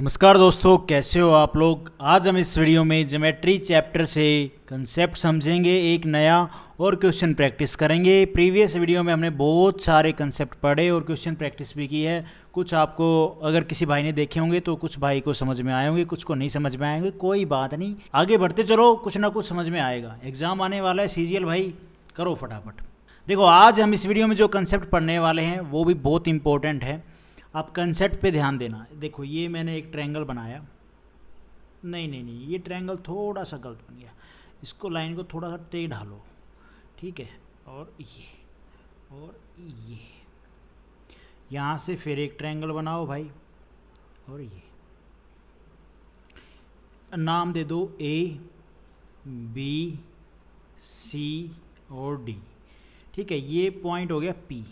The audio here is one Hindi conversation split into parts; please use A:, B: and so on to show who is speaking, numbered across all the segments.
A: नमस्कार दोस्तों, कैसे हो आप लोग? आज हम इस वीडियो में ज्योमेट्री चैप्टर से कंसेप्ट समझेंगे, एक नया और क्वेश्चन प्रैक्टिस करेंगे। प्रीवियस वीडियो में हमने बहुत सारे कंसेप्ट पढ़े और क्वेश्चन प्रैक्टिस भी की है। कुछ आपको, अगर किसी भाई ने देखे होंगे तो कुछ भाई को समझ में आए होंगे, कुछ को नहीं समझ में आएँगे कोई बात नहीं। आगे बढ़ते चलो, कुछ ना कुछ समझ में आएगा। एग्ज़ाम आने वाला है सी भाई, करो फटाफट। देखो, आज हम इस वीडियो में जो कंसेप्ट पढ़ने वाले हैं, वो भी बहुत इंपॉर्टेंट है। आप कंसेप्ट पे ध्यान देना। देखो, ये मैंने एक ट्रायंगल बनाया। नहीं नहीं नहीं, ये ट्रायंगल थोड़ा सा गलत बन गया। इसको लाइन को थोड़ा सा तेज ढालो ठीक है? और ये और ये। यहाँ से फिर एक ट्रायंगल बनाओ भाई। और ये। नाम दे दो ए बी सी और डी ठीक है? ये पॉइंट हो गया पी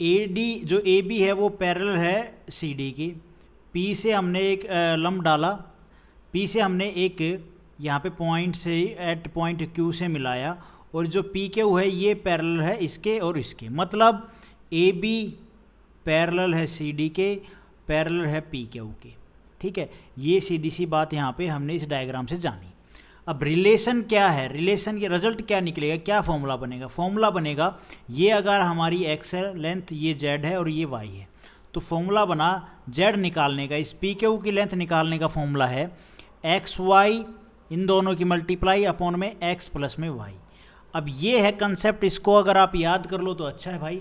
A: ए डी, जो ए बी है, वो पैरेलल है सी डी की। पी से हमने एक लंब डाला। पी से हमने एक यहाँ पे पॉइंट से एट पॉइंट क्यू से मिलाया। और जो पी क्यू है, ये पैरेलल है इसके और इसके। मतलब ए बी पैरेलल है सी डी के पैरेलल है पी क्यू के। ठीक है? ये सीधी सी बात यहाँ पे हमने इस डायग्राम से जानी। अब रिलेशन क्या है? रिलेशन के रिज़ल्ट क्या निकलेगा? क्या फॉर्मूला बनेगा? फॉर्मूला बनेगा, ये अगर हमारी एक्स है लेंथ ये जेड है और ये वाई है। तो फॉर्मूला बना जेड निकालने का, इस पी क्यू की लेंथ निकालने का फॉर्मूला है एक्स वाई इन दोनों की मल्टीप्लाई अपॉन में एक्स प्लस में वाई अब ये है कंसेप्ट इसको अगर आप याद कर लो तो अच्छा है भाई।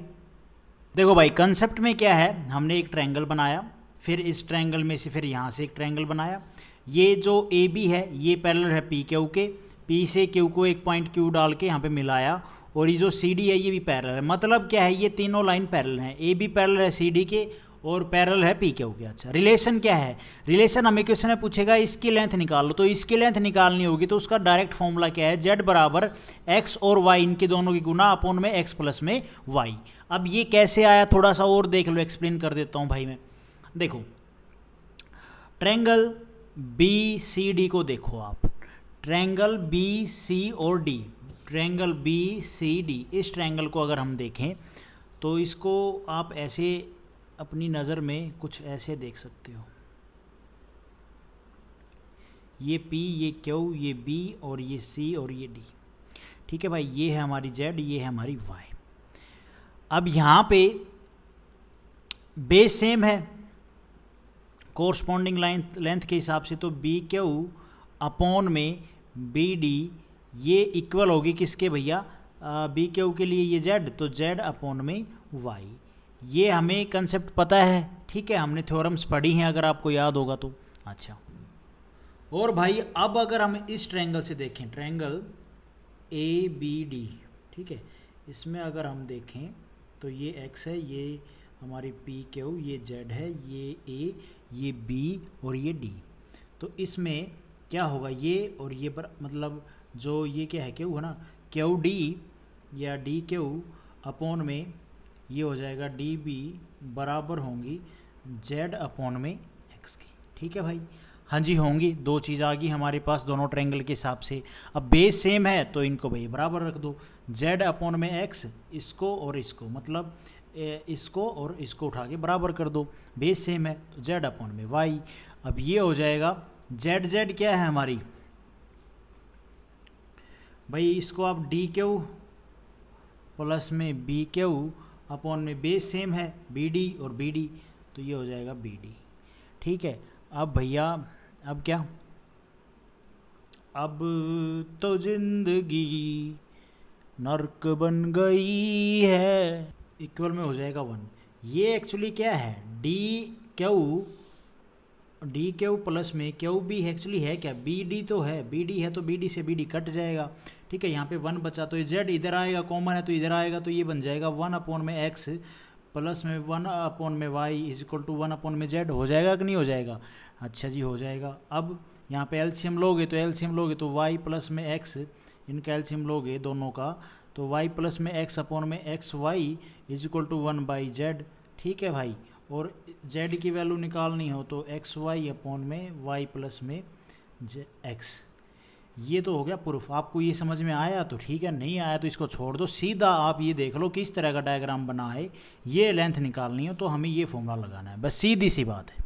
A: देखो भाई कंसेप्ट में क्या है? हमने एक ट्रायंगल बनाया, फिर इस ट्रायंगल में से फिर यहाँ से एक ट्रायंगल बनाया ये जो ए बी है, ये पैरेलल है पी क्यू के। पी से क्यू को एक पॉइंट क्यू डाल के यहाँ पे मिलाया और ये जो सी डी है, ये भी पैरेलल है। मतलब क्या है, ये तीनों लाइन पैरेलल हैं। ए बी पैरेलल है सी डी के और पैरल है पी के। अच्छा रिलेशन क्या है? रिलेशन हमें क्वेश्चन में पूछेगा, इसकी लेंथ निकालो तो इसकी लेंथ निकालनी होगी तो उसका डायरेक्ट फॉर्मूला क्या है? जेड बराबर एक्स और वाई इनके दोनों की गुना अपोन में एक्स प्लस में वाई अब ये कैसे आया? थोड़ा सा और देख लो एक्सप्लेन कर देता हूँ भाई मैं। देखो ट्रेंगल बी सी डी को देखो आप। ट्रैंगल बी सी और D triangle B C D इस ट्रैंगल को अगर हम देखें तो इसको आप ऐसे अपनी नज़र में कुछ ऐसे देख सकते हो। ये P, ये Q, ये B और ये C और ये D ठीक है भाई, ये है हमारी Z, ये है हमारी Y अब यहाँ पे बेस सेम है। कोरस्पॉन्डिंग लेंथ लेंथ के हिसाब से तो बी क्यू अपॉन में बी डी ये इक्वल होगी किसके भैया? बी क्यू के लिए ये जेड तो जेड अपॉन में वाई ये हमें कंसेप्ट पता है, ठीक है? हमने थ्योरम्स पढ़ी हैं, अगर आपको याद होगा तो। अच्छा। और भाई, अब अगर हम इस ट्रायंगल से देखें ट्रायंगल ए बी डी ठीक है? इसमें अगर हम देखें तो ये एक्स है, ये हमारी पी क्यू ये जेड है, ये ए ये बी और ये डी तो इसमें क्या होगा, ये और ये पर मतलब जो ये क्या है क्यू है ना? क्यू डी या डी क्यू अपॉन में ये हो जाएगा डी बी बराबर होंगी जेड अपॉन में एक्स की। ठीक है भाई? हाँ जी, होंगी। दो चीज़ आ गई हमारे पास दोनों ट्रेंगल के हिसाब से। अब बेस सेम है तो इनको भाई बराबर रख दो। जेड अपॉन में एक्स इसको और इसको। मतलब इसको और इसको उठा के बराबर कर दो। बेस सेम है तो जेड अपॉन में वाई अब ये हो जाएगा जेड जेड क्या है हमारी? भाई इसको आप डी क्यू? प्लस में बी क्यू? अपॉन में बेस सेम है बी डी और बी डी तो ये हो जाएगा बी डी ठीक है, अब भैया, अब क्या? अब तो ज़िंदगी नर्क बन गई है। इक्वल में हो जाएगा वन ये एक्चुअली क्या है? D Q D Q plus में क्यू बी एक्चुअली है क्या? बी डी तो है. बी डी है तो बी डी से बी डी कट जाएगा. ठीक है, यहाँ पे वन बचा तो ये जेड इधर आएगा कॉमन है तो इधर आएगा तो ये बन जाएगा वन अपॉन में एक्स प्लस में वन अपॉन में Y is equal to one upon में जेड हो जाएगा कि नहीं हो जाएगा? अच्छा जी, हो जाएगा. अब यहाँ पे एल्शियम लोगे तो एलसीएम लोगे तो वाई प्लस में एक्स इनका एलसीएम लोगे दोनों का तो y प्लस में x अपॉन में X Y is equal to one by Z ठीक है भाई? और z की वैल्यू निकालनी हो तो एक्स वाई अपॉन में y प्लस में x ये तो हो गया प्रूफ आपको ये समझ में आया तो ठीक है, नहीं आया तो इसको छोड़ दो। सीधा आप ये देख लो किस तरह का डायग्राम बना है। ये लेंथ निकालनी हो तो हमें ये फॉर्मूला लगाना है। बस सीधी सी बात है।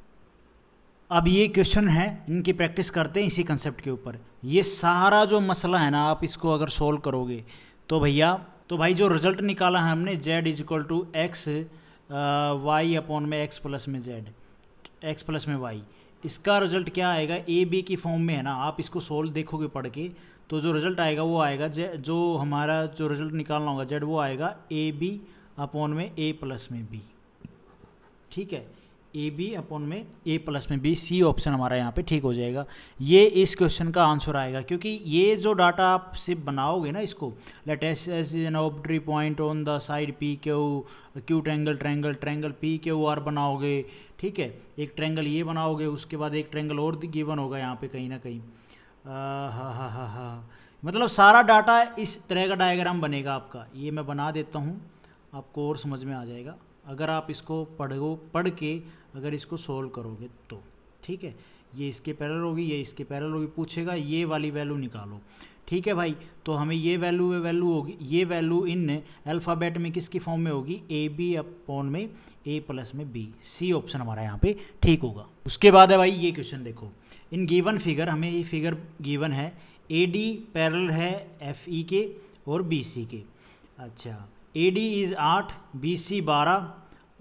A: अब ये क्वेश्चन है, इनकी प्रैक्टिस करते हैं इसी कंसेप्ट के ऊपर। ये सारा जो मसला है ना, आप इसको अगर सोल्व करोगे तो भैया तो भाई जो रिज़ल्ट निकाला है हमने Z is equal to X Y upon में एक्स प्लस में जेड एक्स प्लस में वाई इसका रिज़ल्ट क्या आएगा? ए बी की फॉर्म में है ना, आप इसको सोल्व देखोगे पढ़ के तो जो रिज़ल्ट आएगा वो आएगा जो हमारा जो रिज़ल्ट निकालना होगा जेड वो आएगा ए बी अपॉन में ए प्लस में बी ठीक है? ए बी अपॉन में ए प्लस में बी सी ऑप्शन हमारा यहाँ पे ठीक हो जाएगा। ये इस क्वेश्चन का आंसर आएगा, क्योंकि ये जो डाटा आप सिर्फ़ बनाओगे ना इसको let S S is an arbitrary point on the side P Q Q triangle triangle triangle P Q R बनाओगे, ठीक है? एक ट्रैंगल ये बनाओगे, उसके बाद एक ट्रैंगल और गिवन होगा यहाँ पे कहीं ना कहीं। हा हा हा हा। मतलब सारा डाटा इस तरह का डायग्राम बनेगा आपका। ये मैं बना देता हूँ, आपको और समझ में आ जाएगा। अगर आप इसको पढ़ो, पढ़ के अगर इसको सोल्व करोगे तो ठीक है? ये इसके पैरल होगी, ये इसके पैरल होगी, पूछेगा, ये वाली वैल्यू निकालो। ठीक है भाई? तो हमें ये वैल्यू वैल्यू होगी, ये वैल्यू इन अल्फ़ाबेट में किसकी फॉर्म में होगी? ए बी अपॉन में ए प्लस में बी सी ऑप्शन हमारा यहाँ पे ठीक होगा। उसके बाद है भाई, ये क्वेश्चन देखो। इन गिवन फिगर हमें ये फिगर गिवन है ए डी पैरल है एफ़ ई के और बी सी के अच्छा। ए डी इज़ आठ बी सी बारह,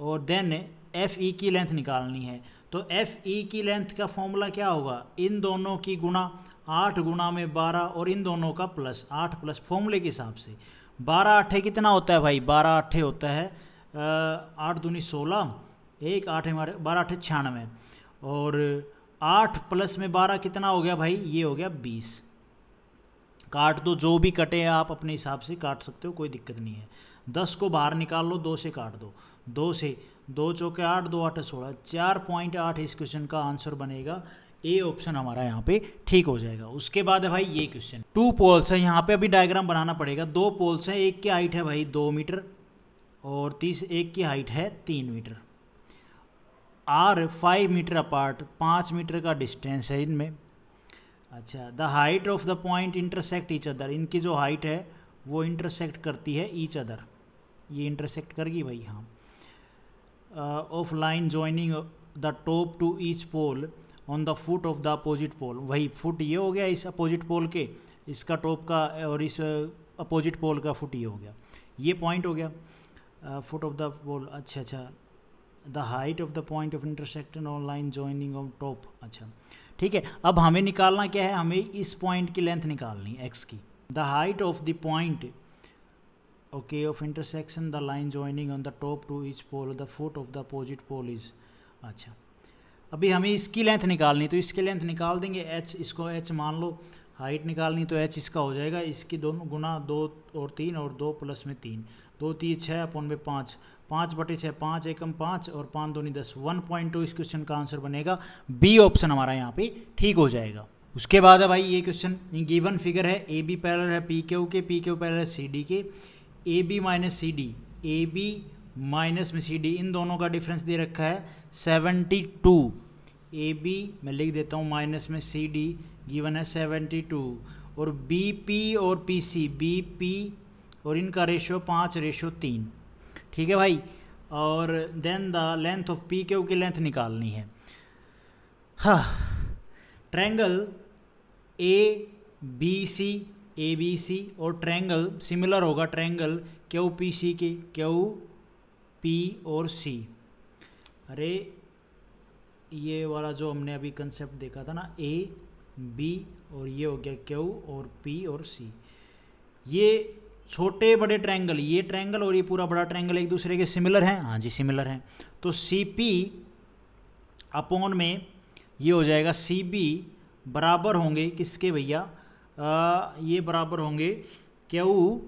A: और देन एफ़ ई की लेंथ निकालनी है। तो एफ़ ई की लेंथ का फॉर्मूला क्या होगा? इन दोनों की गुना आठ गुना में बारह और इन दोनों का प्लस आठ प्लस फॉर्मूले के हिसाब से। बारह अट्ठे कितना होता है भाई? बारह अट्ठे होता है आठ दूनी सोलह, एक आठ बारह अट्ठे छियानवे। और आठ प्लस में बारह कितना हो गया भाई? ये हो गया बीस। काट दो, जो भी कटे आप अपने हिसाब से काट सकते हो, कोई दिक्कत नहीं है। दस को बाहर निकाल लो, दो से काट दो। दो से, दो चौके आठ, दो आठ सोलह। चार पॉइंट आठ इस क्वेश्चन का आंसर बनेगा। ए ऑप्शन हमारा यहाँ पे ठीक हो जाएगा। उसके बाद है भाई ये क्वेश्चन टू पोल्स है, यहाँ पे अभी डायग्राम बनाना पड़ेगा। दो पोल्स हैं, एक की हाइट है भाई दो मीटर और तीस, एक की हाइट है तीन metre. Are five metre apart पाँच मीटर का डिस्टेंस है इनमें। अच्छा the height of the point intersect each other इनकी जो हाइट है, वो इंटरसेक्ट करती है ईच अदर ये इंटरसेक्ट करेगी भाई हाँ। Of line joining the top to each pole on the foot of the opposite pole वही फुट ये हो गया इस अपोजिट पोल के, इसका टॉप का और इस अपोजिट पोल का फुट ये हो गया। ये पॉइंट हो गया। फुट ऑफ़ द पोल अच्छा अच्छा। The height of the point of intersection on line joining of top अच्छा। ठीक है, अब हमें निकालना क्या है? हमें इस पॉइंट की लेंथ निकालनी एक्स की। The height of the point okay of intersection the line joining on the top to each pole the foot of the opposite pole is अच्छा अभी हमें इसकी लेंथ निकालनी तो इसकी लेंथ निकाल देंगे एच इसको एच मान लो हाइट निकालनी तो एच इसका हो जाएगा इसकी दोनों गुना दो और तीन और दो प्लस में तीन दो तीन छः अपन में पाँच पाँच बटे छः पाँच एकम पाँच और पाँच दोनी दस वन पॉइंट टू इस क्वेश्चन का आंसर बनेगा बी ऑप्शन हमारा यहाँ पे ठीक हो जाएगा उसके बाद है भाई ये क्वेश्चन गिवन फिगर है ए बी पैरल है पी क्यू के पी क्यू पैरल है सी डी के A B minus C D A B minus में सी डी इन दोनों का डिफरेंस दे रखा है सेवेंटी टू ए बी मैं लिख देता हूँ माइनस में सी डी गिवन है सेवेंटी टू और बी पी और पी सी बी पी और इनका रेशो पाँच रेशो तीन. ठीक है भाई? और then the length of P Q की लेंथ निकालनी है. हाँ. Triangle A B C A B C और ट्रैंगल सिमिलर होगा ट्रैंगल क्यू पी सी के, क्यू पी और सी अरे, ये वाला जो हमने अभी कंसेप्ट देखा था ना ए बी और ये हो गया क्यू और पी और सी ये छोटे बड़े ट्रायंगल ये ट्रायंगल और ये पूरा बड़ा ट्रायंगल एक दूसरे के सिमिलर हैं? हाँ जी सिमिलर हैं। तो सी पी अपोन में ये हो जाएगा सी बी बराबर होंगे किसके भैया? ये बराबर होंगे क्यू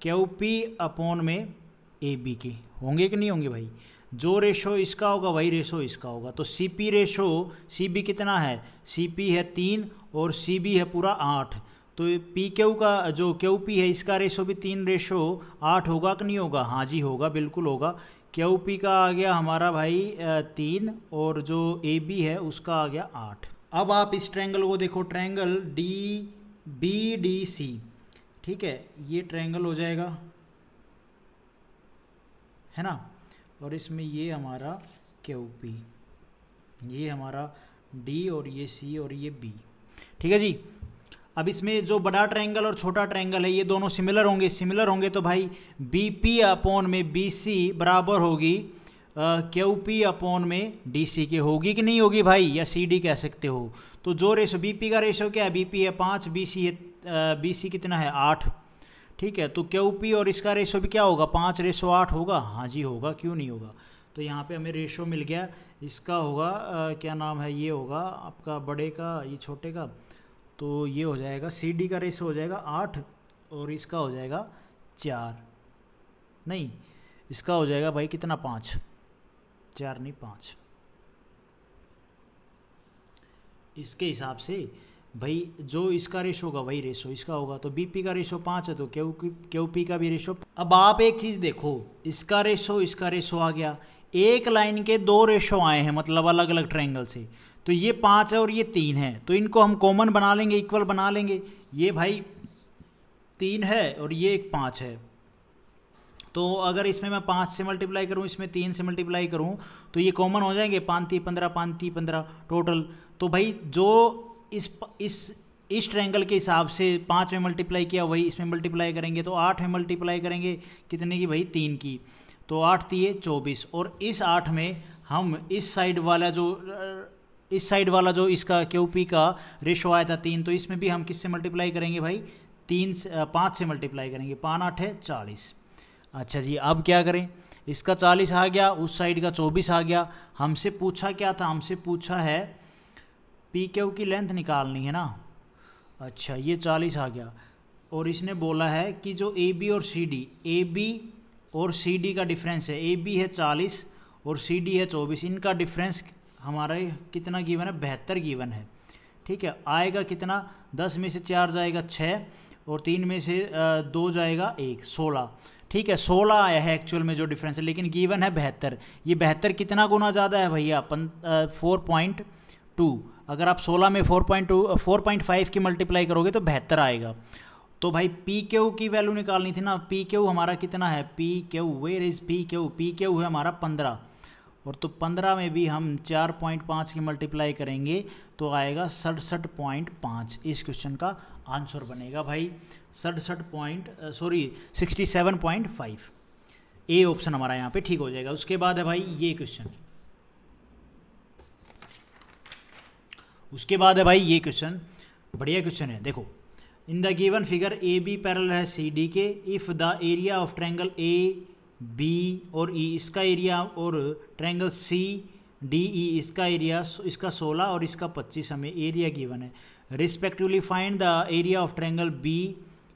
A: क्यू पी अपॉन में ए बी के। होंगे कि नहीं होंगे भाई? जो रेशो इसका होगा, वही रेशो इसका होगा। तो C P ratio, C B कितना है? सी पी है तीन और सी बी है पूरा आठ। तो पी क्यू का, जो क्यू पी है, इसका रेशो भी तीन रेशो, आठ होगा कि नहीं होगा? हाँ जी, होगा, बिल्कुल होगा। क्यू पी का आ गया हमारा भाई तीन और जो ए बी है, उसका आ गया आठ। अब आप इस ट्रायंगल को देखो triangle D B D C ठीक है, ये ट्रायंगल हो जाएगा। है ना? और इसमें ये हमारा क्यू पी ये हमारा डी और ये सी और ये बी ठीक है जी? अब इसमें जो बड़ा ट्रायंगल और छोटा ट्रायंगल है, ये दोनों सिमिलर होंगे। सिमिलर होंगे तो भाई बी पी अपॉन में बी सी बराबर होगी। क्यू पी अपॉन में डी सी के होगी कि नहीं होगी भाई? या सी डी कह सकते हो? तो जो रेशो बी पी का रेशो क्या है? बी पी है पाँच बी सी है बी सी कितना है? आठ। ठीक है तो क्यू पी और इसका रेशो भी क्या होगा? पाँच रेशो आठ होगा? हाँ जी होगा क्यों नहीं होगा? तो यहाँ पे हमें रेशो मिल गया। इसका होगा आ, क्या नाम है? ये होगा आपका बड़े का ये छोटे का। तो ये हो जाएगा सी डी का रेशो हो जाएगा आठ और इसका हो जाएगा चार। नहीं इसका हो जाएगा भाई कितना? पाँच। चार नहीं पाँच इसके हिसाब से भाई जो इसका रेशो होगा वही रेशो इसका होगा तो बीपी का रेशो पाँच है तो क्यू क्यू पी का भी रेशो अब आप एक चीज़ देखो इसका रेशो इसका रेशो आ गया एक लाइन के दो रेशो आए हैं मतलब अलग अलग ट्रायंगल से तो ये पाँच है और ये तीन है तो इनको हम कॉमन बना लेंगे इक्वल बना लेंगे ये भाई तीन है और ये एक पाँच है तो अगर इसमें मैं पाँच से मल्टीप्लाई करूँ, इसमें तीन से मल्टीप्लाई करूँ तो ये कॉमन हो जाएँगे पाँती पंद्रह पाँती पंद्रह टोटल तो भाई, जो इस इस इस ट्रायंगल के हिसाब से पाँच में मल्टीप्लाई किया, वही इसमें मल्टीप्लाई करेंगे तो आठ में मल्टीप्लाई करेंगे, कितने की भाई? तीन की. तो आठ तीय चौबीस. और इस आठ में हम इस साइड वाला जो, इस साइड वाला जो इसका क्यू पी का रेशो आया था तीन तो इसमें भी हम किससे मल्टीप्लाई करेंगे भाई? तीन से, पाँच से मल्टीप्लाई करेंगे. पाँच आठ है चालीस. अच्छा जी, अब क्या करें? इसका चालीस आ गया, उस साइड का चौबीस आ गया। हमसे पूछा क्या था? हमसे पूछा है, पी क्यू की लेंथ निकालनी है ना? अच्छा ये चालीस आ गया। और इसने बोला है कि जो ए बी और सी डी ए बी और सी डी का डिफरेंस है। ए बी है चालीस और सी डी है चौबीस। इनका डिफरेंस हमारा कितना गिवन है? बेहतर गिवन है। ठीक है, आएगा कितना? दस में से चार जाएगा छः और तीन में से दो जाएगा एक, सोलह। ठीक है, सोलह आया है एक्चुअल में जो डिफरेंस है, लेकिन गिवन है बेहतर। ये बेहतर कितना गुना ज़्यादा है भैया? फोर पॉइंट टू अगर आप सोलह में four point two four point five की मल्टीप्लाई करोगे तो बेहतर आएगा। तो भाई पी क्यू की वैल्यू निकालनी थी ना पी क्यू हमारा कितना है? P Q where is P Q P Q है हमारा पंद्रह। और तो पंद्रह में भी हम चार पॉइंट पाँच की मल्टीप्लाई करेंगे तो आएगा सड़सठ पॉइंट पाँच। इस क्वेश्चन का आंसर बनेगा भाई। सड़सठ point sorry sixty seven point five A option हमारा यहाँ पे ठीक हो जाएगा। उसके बाद है भाई ये क्वेश्चन उसके बाद है भाई ये क्वेश्चन बढ़िया क्वेश्चन है। देखो in the given figure A B parallel है सी डी के. If the area of triangle A B और ई e, इसका एरिया और ट्रैंगल सी डी ई इसका एरिया इसका 16 और इसका 25 हमें एरिया गिवन है। Respectively find the area of triangle B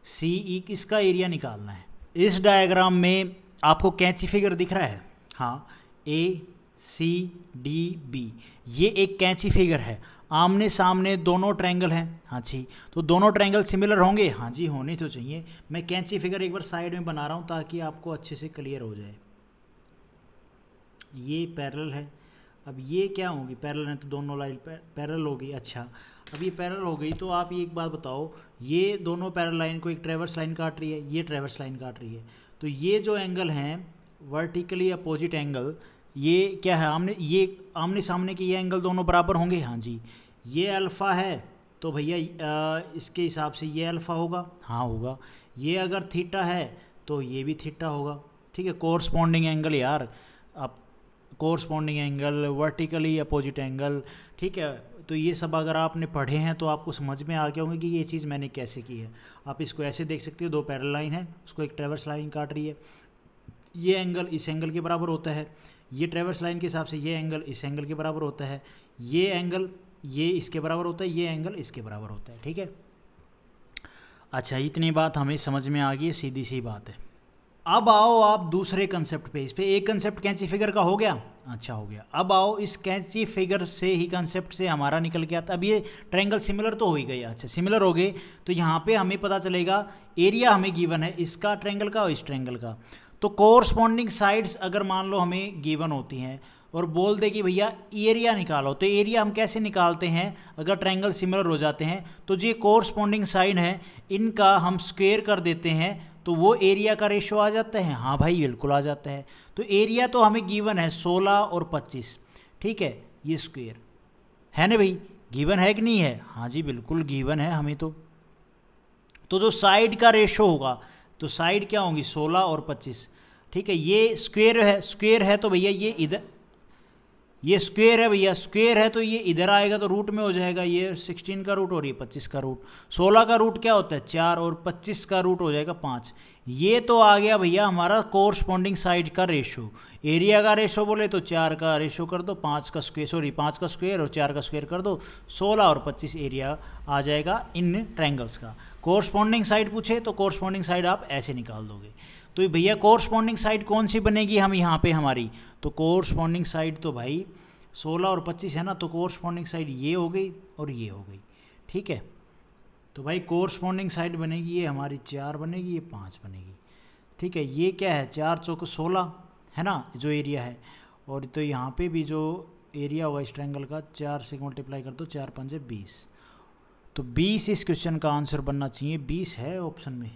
A: C E इसका एरिया निकालना है? इस डायग्राम में आपको कैंची फिगर दिख रहा है। हाँ ए सी डी बी ये एक कैंची फिगर है। आमने सामने दोनों ट्रायंगल हैं। हाँ जी तो दोनों ट्रायंगल सिमिलर होंगे? हाँ जी, होने तो चाहिए। मैं कैंची फिगर एक बार साइड में बना रहा हूँ ताकि आपको अच्छे से क्लियर हो जाए। ये पैरल है। अब ये क्या होगी? पैरल है तो दोनों लाइन पैरल होगी। अच्छा। अब ये पैरल हो गई तो आप ये एक बात बताओ, ये दोनों पैरल लाइन को एक ट्रेवर्स लाइन काट रही है, ये ट्रेवर्स लाइन काट रही है। तो ये जो एंगल हैं वर्टिकली अपोजिट एंगल ये क्या है? आमने, ये आमने सामने के ये एंगल दोनों बराबर होंगे? हाँ जी। ये अल्फ़ा है तो भैया इसके हिसाब से ये अल्फ़ा होगा? हाँ होगा। ये अगर थीटा है तो ये भी थीटा होगा। ठीक है कोरस्पॉन्डिंग एंगल यार। अब corresponding angle vertically opposite angle ठीक है? तो ये सब अगर आपने पढ़े हैं तो आपको समझ में आ गया होंगे कि ये चीज़ मैंने कैसे की है। आप इसको ऐसे देख सकते हो, दो पैरल लाइन है, उसको एक ट्रेवर्स लाइन काट रही है। ये एंगल इस एंगल के बराबर होता है, ये ट्रेवर्स लाइन के हिसाब से ये एंगल इस एंगल के बराबर होता है, ये एंगल ये इसके बराबर होता है, ये एंगल इसके बराबर होता है, ठीक है? अच्छा इतनी बात हमें समझ में आ गई सीधी सी बात है। अब आओ आप दूसरे कंसेप्ट पे, इस पे एक कंसेप्ट कैंची फिगर का हो गया। अच्छा हो गया। अब आओ इस कैंची फिगर से ही कंसेप्ट से हमारा निकल गया था अब ये ट्रायंगल सिमिलर तो हो ही गया अच्छा सिमिलर हो गए तो यहाँ पे हमें पता चलेगा एरिया हमें गिवन है, इसका ट्रायंगल का और इस ट्रायंगल का। तो कोरस्पॉन्डिंग साइड्स अगर मान लो हमें गिवन होती हैं, और बोल दे कि भैया एरिया निकालो। तो एरिया हम कैसे निकालते हैं? अगर ट्रायंगल सिमिलर हो जाते हैं तो जो कोरस्पॉन्डिंग साइड है, इनका हम स्क्वेयर कर देते हैं। तो वो एरिया का रेशो आ जाता है। हाँ भाई, बिल्कुल आ जाता है। तो एरिया तो हमें गिवन है 16 और 25 ठीक है, ये स्क्वेयर है ना भाई? गिवन है कि नहीं है? हाँ जी, बिल्कुल गिवन है हमें तो। तो जो साइड का रेशो होगा तो साइड क्या होंगी? सोलह और पच्चीस। ठीक है, ये स्क्वेयर है। स्क्वेयर है तो भैया ये इधर ये स्क्वेयर है भैया स्क्वेयर है तो ये इधर आएगा तो रूट में हो जाएगा, ये सिक्सटीन का रूट और ये पच्चीस का रूट सोलह का रूट क्या होता है? चार और पच्चीस का रूट हो जाएगा पाँच. ये तो आ गया भैया हमारा कोरस्पॉन्डिंग साइड का रेशो एरिया का रेशो बोले तो चार का रेशो कर दो, पाँच का स्क्वेयर सॉरी पाँच का स्क्वेयर और चार का स्क्वेयर कर दो, सोलह और पच्चीस एरिया आ जाएगा इन ट्रैंगल्स का. कोरस्पॉन्डिंग साइड पूछे तो कोरस्पॉन्डिंग साइड आप ऐसे निकाल दोगे. तो भैया कोरस्पॉन्डिंग साइड कौन सी बनेगी हम यहाँ पे हमारी? तो कोरस्पॉन्डिंग साइड तो भाई सोलह और पच्चीस है ना तो कोरस्पॉन्डिंग साइड ये हो गई और ये हो गई। ठीक है? तो भाई कोरस्पॉन्डिंग साइड बनेगी, ये हमारी चार बनेगी, ये पाँच बनेगी। ठीक है? ये क्या है? चार चौक सोलह, है ना, जो एरिया है। और तो यहाँ पे भी जो एरिया होगा इस ट्रैंगल का, चार से मल्टीप्लाई कर दो, चार पाँच बीस। तो बीस इस क्वेश्चन का आंसर बनना चाहिए। बीस है ऑप्शन में।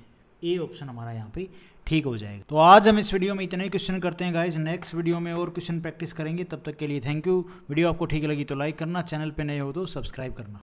A: ए ऑप्शन हमारा यहाँ पे। ठीक हो जाएगा। तो आज हम इस वीडियो में इतने ही क्वेश्चन करते हैं गाइज़ नेक्स्ट वीडियो में और क्वेश्चन प्रैक्टिस करेंगे, तब तक के लिए थैंक यू वीडियो आपको ठीक लगी तो लाइक करना चैनल पर नए हो तो सब्सक्राइब करना।